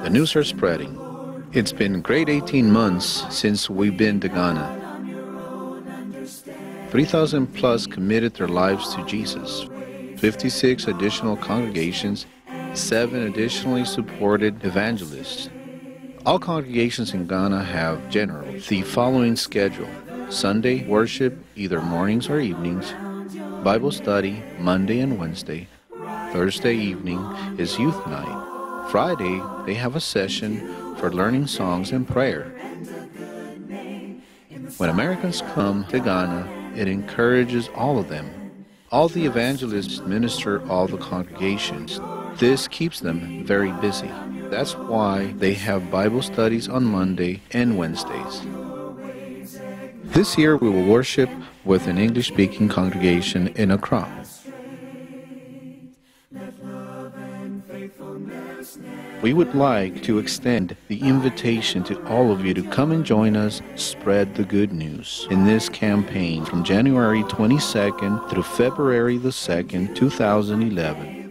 The news are spreading. It's been great 18 months since we've been to Ghana. 3,000 plus committed their lives to Jesus. 56 additional congregations, 7 additionally supported evangelists. All congregations in Ghana have generally the following schedule Sunday worship, either mornings or evenings, Bible study, Monday and Wednesday. Thursday evening is youth night. Friday, they have a session for learning songs and prayer. When Americans come to Ghana, it encourages all of them. All the evangelists minister all the congregations. This keeps them very busy. That's why they have Bible studies on Monday and Wednesdays. This year we will worship with an English speaking congregation in Accra. We would like to extend the invitation to all of you to come and join us, spread the good news in this campaign from January 22nd through February the 2nd, 2011.